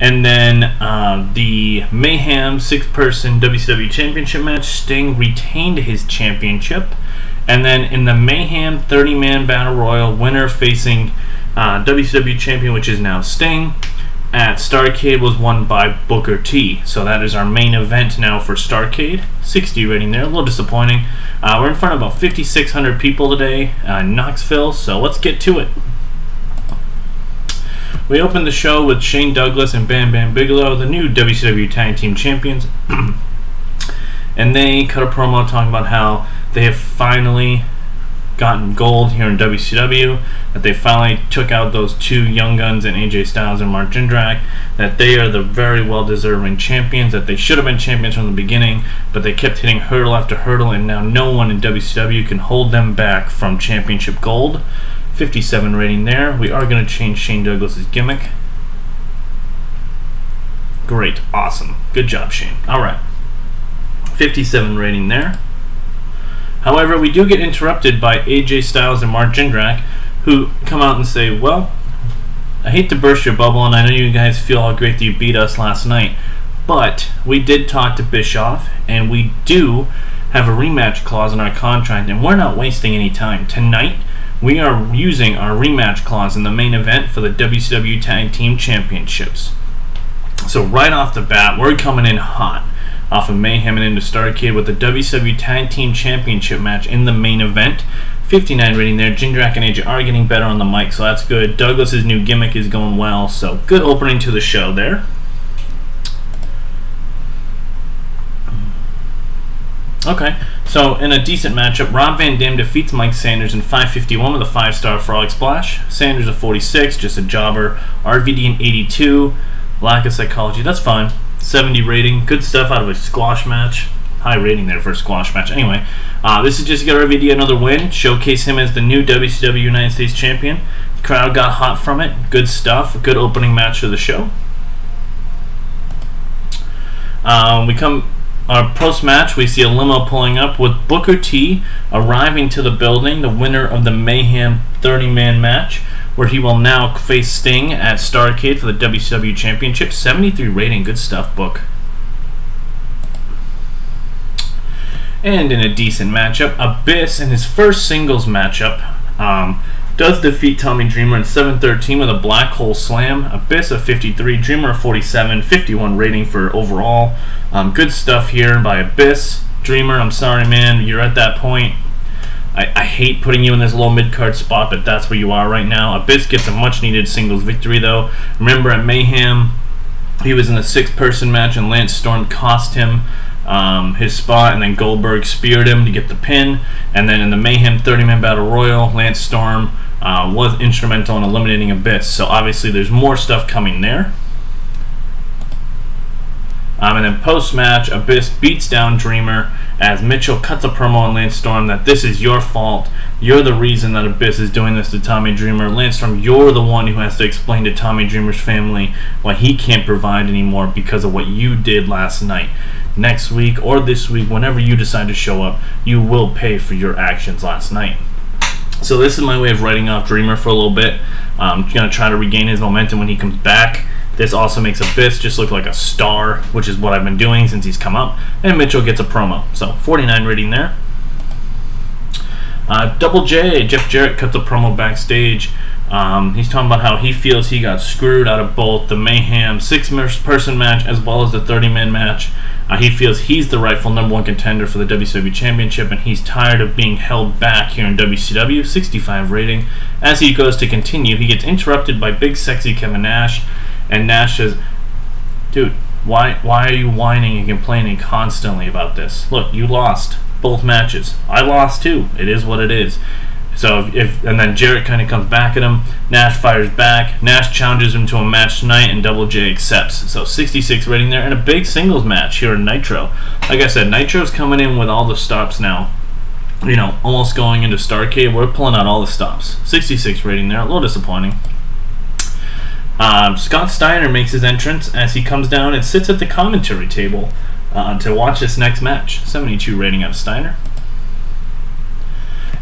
And then uh, the Mayhem six person WCW Championship match, Sting retained his championship. And then in the Mayhem 30 man battle royal, winner facing uh, WCW champion, which is now Sting, at Starcade was won by Booker T. So that is our main event now for Starcade. 60 rating there, a little disappointing. Uh, we're in front of about 5,600 people today uh, in Knoxville, so let's get to it. We opened the show with Shane Douglas and Bam Bam Bigelow, the new WCW Tag Team Champions. and they cut a promo talking about how they have finally gotten gold here in WCW, that they finally took out those two young guns and AJ Styles and Mark Jindrak, that they are the very well deserving champions, that they should have been champions from the beginning, but they kept hitting hurdle after hurdle, and now no one in WCW can hold them back from championship gold. 57 rating there. We are going to change Shane Douglas's gimmick. Great, awesome. Good job, Shane. All right. 57 rating there. However, we do get interrupted by AJ Styles and Mark Jindrak, who come out and say, Well, I hate to burst your bubble, and I know you guys feel how great that you beat us last night, but we did talk to Bischoff, and we do have a rematch clause in our contract, and we're not wasting any time. Tonight, we are using our rematch clause in the main event for the WCW Tag Team Championships. So, right off the bat, we're coming in hot off of Mayhem and into Starcade with the WCW Tag Team Championship match in the main event. 59 rating there. Jindrak and AJ are getting better on the mic, so that's good. Douglas's new gimmick is going well, so good opening to the show there. Okay, so in a decent matchup, Rob Van Dam defeats Mike Sanders in 551 with a five-star frog splash. Sanders a 46, just a jobber. RVD an 82, lack of psychology. That's fine. 70 rating. Good stuff out of a squash match. High rating there for a squash match. Anyway, uh, this is just get RVD another win. Showcase him as the new WCW United States Champion. The crowd got hot from it. Good stuff. Good opening match of the show. Um, we come our post match, we see a limo pulling up with Booker T arriving to the building, the winner of the Mayhem 30 man match where he will now face Sting at Starcade for the WCW Championship. 73 rating, good stuff, book. And in a decent matchup, Abyss in his first singles matchup um, does defeat Tommy Dreamer in 713 with a black hole slam. Abyss of 53, Dreamer of 47, 51 rating for overall. Um, good stuff here by Abyss. Dreamer, I'm sorry, man, you're at that point I, I hate putting you in this low mid card spot, but that's where you are right now. Abyss gets a much needed singles victory, though. Remember at Mayhem, he was in a six person match, and Lance Storm cost him um, his spot, and then Goldberg speared him to get the pin. And then in the Mayhem 30 man battle royal, Lance Storm uh, was instrumental in eliminating Abyss. So obviously, there's more stuff coming there. Um, and then post match, Abyss beats down Dreamer as Mitchell cuts a promo on Lance Storm that this is your fault. You're the reason that Abyss is doing this to Tommy Dreamer. Lance Storm, you're the one who has to explain to Tommy Dreamer's family why he can't provide anymore because of what you did last night. Next week or this week, whenever you decide to show up, you will pay for your actions last night. So this is my way of writing off Dreamer for a little bit. I'm going to try to regain his momentum when he comes back. This also makes Abyss just look like a star, which is what I've been doing since he's come up. And Mitchell gets a promo. So 49 rating there. Uh, Double J, Jeff Jarrett cuts a promo backstage. Um, he's talking about how he feels he got screwed out of both the Mayhem six person match as well as the 30 man match. Uh, he feels he's the rightful number one contender for the WCW Championship and he's tired of being held back here in WCW. 65 rating. As he goes to continue, he gets interrupted by big sexy Kevin Nash. And Nash says, dude, why why are you whining and complaining constantly about this? Look, you lost both matches. I lost too. It is what it is. So if, and then Jarrett kind of comes back at him. Nash fires back. Nash challenges him to a match tonight, and Double J accepts. So 66 rating there, and a big singles match here in Nitro. Like I said, Nitro's coming in with all the stops now. You know, almost going into Starcade. We're pulling out all the stops. 66 rating there. A little disappointing. Um, Scott Steiner makes his entrance as he comes down and sits at the commentary table uh, to watch this next match. 72 rating out of Steiner.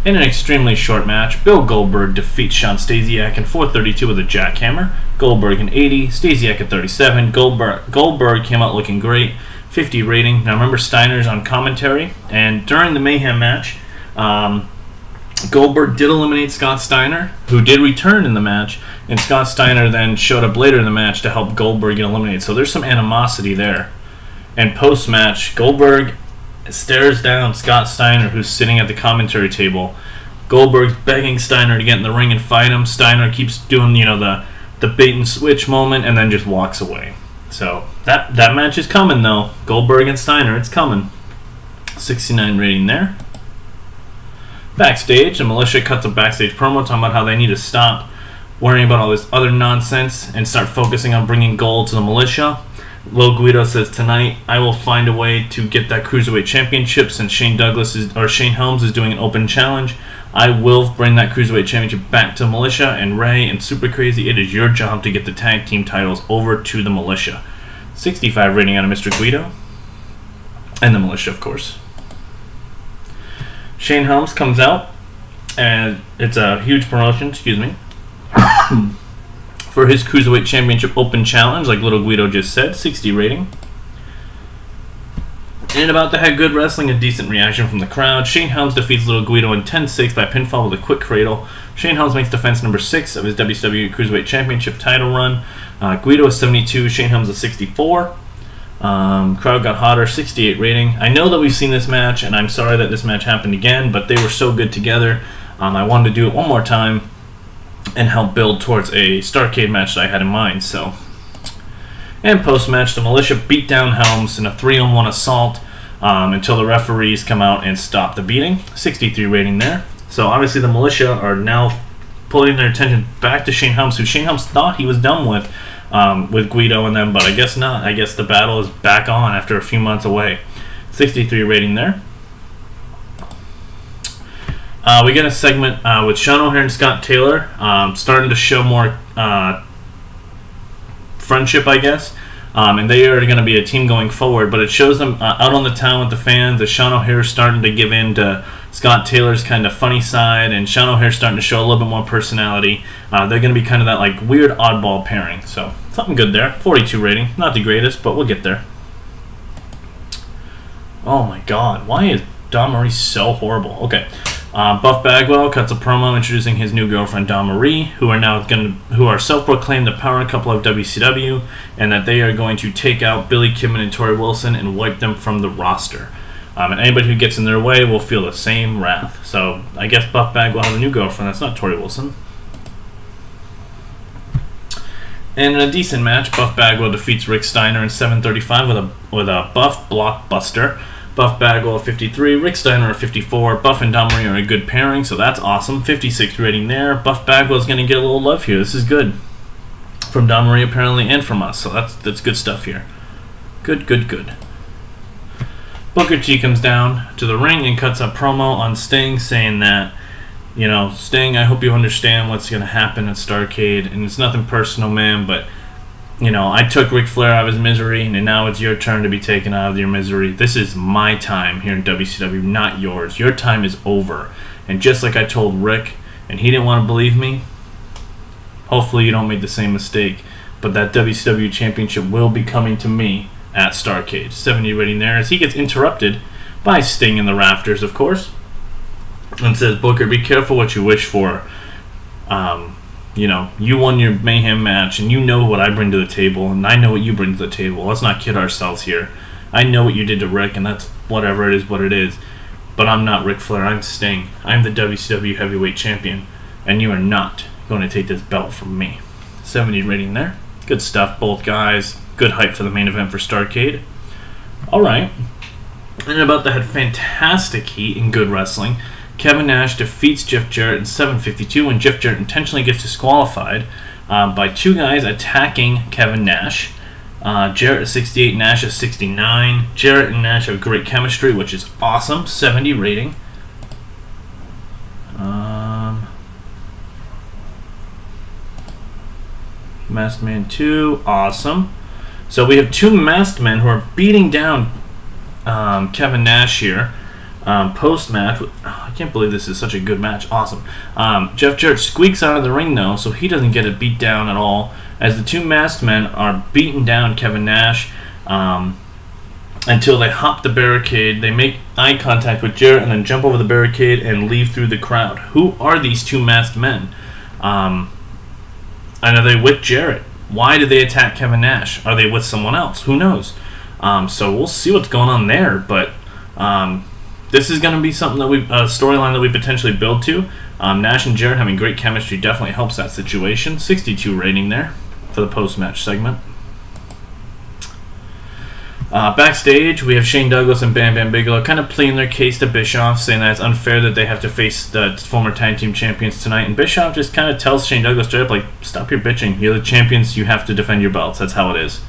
In an extremely short match, Bill Goldberg defeats Shawn Stasiak in 432 with a jackhammer. Goldberg in 80, Stasiak at 37. Goldberg, Goldberg came out looking great, 50 rating. Now remember Steiner's on commentary, and during the Mayhem match, um, Goldberg did eliminate Scott Steiner, who did return in the match, and Scott Steiner then showed up later in the match to help Goldberg get eliminated. So there's some animosity there. And post match, Goldberg stares down Scott Steiner, who's sitting at the commentary table. Goldberg's begging Steiner to get in the ring and fight him. Steiner keeps doing, you know, the the bait and switch moment, and then just walks away. So that that match is coming though. Goldberg and Steiner, it's coming. 69 rating there. Backstage, the militia cuts a backstage promo talking about how they need to stop worrying about all this other nonsense and start focusing on bringing gold to the militia. Lil Guido says tonight I will find a way to get that cruiserweight championship since Shane Douglas is or Shane Helms is doing an open challenge. I will bring that cruiserweight championship back to Militia and Ray and Super Crazy. It is your job to get the tag team titles over to the Militia. 65 rating out of Mr. Guido and the Militia, of course. Shane Helms comes out and it's a huge promotion. Excuse me. Hmm. For his Cruiserweight Championship Open Challenge, like Little Guido just said, 60 rating. And about to have good wrestling, a decent reaction from the crowd. Shane Helms defeats Little Guido in 10-6 by pinfall with a quick cradle. Shane Helms makes defense number 6 of his WWE Cruiserweight Championship title run. Uh, Guido is 72, Shane Helms is 64. Um, crowd got hotter, 68 rating. I know that we've seen this match, and I'm sorry that this match happened again, but they were so good together. Um, I wanted to do it one more time and help build towards a Starcade match that I had in mind. So, and post match, the militia beat down Helms in a 3 on 1 assault um, until the referees come out and stop the beating. 63 rating there. So, obviously, the militia are now pulling their attention back to Shane Helms, who Shane Helms thought he was done with. Um, with Guido and them, but I guess not. I guess the battle is back on after a few months away. 63 rating there. Uh, we get a segment uh, with Sean O'Haire and Scott Taylor, um, starting to show more uh, friendship, I guess. Um, and they are going to be a team going forward. But it shows them uh, out on the town with the fans that Sean O'Haire is starting to give in to Scott Taylor's kind of funny side, and Sean O'Haire starting to show a little bit more personality. Uh, they're going to be kind of that like weird oddball pairing. So something good there. 42 rating, not the greatest, but we'll get there. Oh my God, why is Dawn Marie so horrible? Okay. Uh, Buff Bagwell cuts a promo introducing his new girlfriend Dawn Marie, who are now going to, who are self-proclaimed the power couple of WCW, and that they are going to take out Billy Kidman and Torrie Wilson and wipe them from the roster. Um, and anybody who gets in their way will feel the same wrath. So I guess Buff Bagwell has a new girlfriend. That's not Torrie Wilson. And in a decent match, Buff Bagwell defeats Rick Steiner in 7:35 with a with a Buff blockbuster. Buff Bagwell 53, Rick Steiner 54. Buff and Marie are a good pairing, so that's awesome. 56 rating there. Buff Bagwell is going to get a little love here. This is good. From Marie apparently and from us, so that's that's good stuff here. Good, good, good. Booker T comes down to the ring and cuts a promo on Sting saying that, you know, Sting, I hope you understand what's going to happen at Starcade, and it's nothing personal, man, but you know, I took Ric Flair out of his misery, and now it's your turn to be taken out of your misery. This is my time here in WCW, not yours. Your time is over. And just like I told Ric, and he didn't want to believe me, hopefully you don't make the same mistake. But that WCW championship will be coming to me at Starcade. 70 rating there as he gets interrupted by Sting in the rafters, of course, and says, Booker, be careful what you wish for. Um, you know, you won your mayhem match, and you know what I bring to the table, and I know what you bring to the table. Let's not kid ourselves here. I know what you did to Ric, and that's whatever it is, what it is. But I'm not Ric Flair. I'm Sting. I'm the WCW Heavyweight Champion, and you are not going to take this belt from me. 70 rating there. Good stuff, both guys. Good hype for the main event for Starcade. All right. And about that fantastic heat and good wrestling. Kevin Nash defeats Jeff Jarrett in 7:52 when Jeff Jarrett intentionally gets disqualified uh, by two guys attacking Kevin Nash. Uh, Jarrett at 68, Nash at 69. Jarrett and Nash have great chemistry, which is awesome. 70 rating. Um, Masked Man 2, awesome. So we have two masked men who are beating down um, Kevin Nash here. Um, Post match, can't believe this is such a good match. Awesome. Um, Jeff Jarrett squeaks out of the ring though, so he doesn't get it beat down at all. As the two masked men are beating down Kevin Nash um, until they hop the barricade, they make eye contact with Jarrett and then jump over the barricade and leave through the crowd. Who are these two masked men? Um, and are they with Jarrett? Why did they attack Kevin Nash? Are they with someone else? Who knows? Um, so we'll see what's going on there, but. Um, this is going to be something that we a storyline that we potentially build to. Um, Nash and Jarrett having great chemistry definitely helps that situation. 62 rating there for the post match segment. Uh, backstage, we have Shane Douglas and Bam Bam Bigelow kind of pleading their case to Bischoff, saying that it's unfair that they have to face the former tag team champions tonight. And Bischoff just kind of tells Shane Douglas straight up, like, stop your bitching. You're the champions. You have to defend your belts. That's how it is.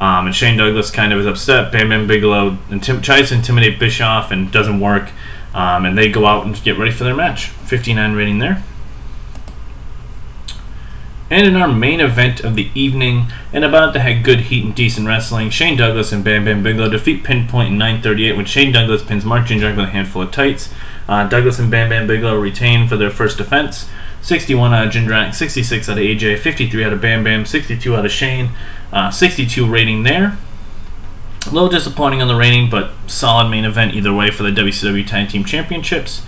Um, and Shane Douglas kind of is upset. Bam Bam Bigelow intim- tries to intimidate Bischoff and doesn't work. Um, and they go out and get ready for their match. 59 rating there. And in our main event of the evening, and about to have good heat and decent wrestling, Shane Douglas and Bam Bam Bigelow defeat Pinpoint in 938 when Shane Douglas pins Mark Jindrak with a handful of tights. Uh, Douglas and Bam Bam Bigelow retain for their first defense. 61 out of Jindrak, 66 out of AJ, 53 out of Bam Bam, 62 out of Shane, uh, 62 rating there. A little disappointing on the rating, but solid main event either way for the WCW Tag Team Championships.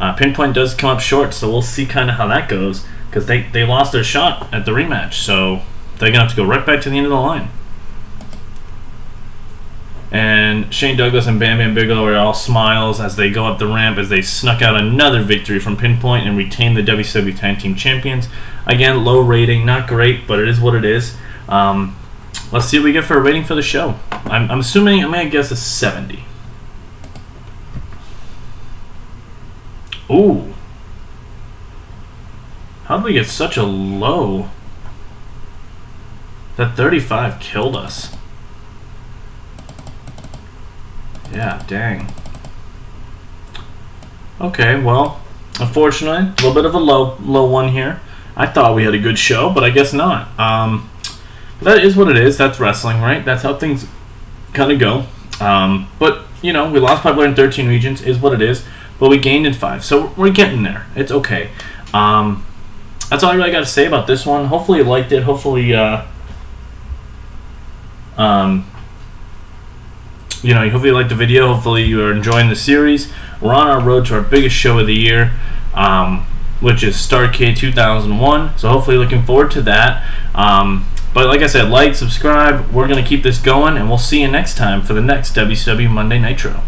Uh, Pinpoint does come up short, so we'll see kind of how that goes because they, they lost their shot at the rematch, so they're going to have to go right back to the end of the line. And Shane Douglas and Bam Bam Bigelow are all smiles as they go up the ramp as they snuck out another victory from Pinpoint and retain the WCW Tag Team Champions. Again, low rating, not great, but it is what it is. Um, let's see what we get for a rating for the show. I'm, I'm assuming, I'm going to guess a 70. Ooh. How did we get such a low? That 35 killed us. Yeah, dang. Okay, well, unfortunately, a little bit of a low low one here. I thought we had a good show, but I guess not. Um, that is what it is. That's wrestling, right? That's how things kind of go. Um, but you know, we lost popularity in 13 regions, is what it is. But we gained in five, so we're getting there. It's okay. Um, that's all I really got to say about this one. Hopefully, you liked it. Hopefully, uh, um, you know, hopefully you liked the video. Hopefully, you are enjoying the series. We're on our road to our biggest show of the year. Um, which is Starcade 2001. So hopefully, looking forward to that. Um, but like I said, like, subscribe. We're going to keep this going, and we'll see you next time for the next WCW Monday Nitro.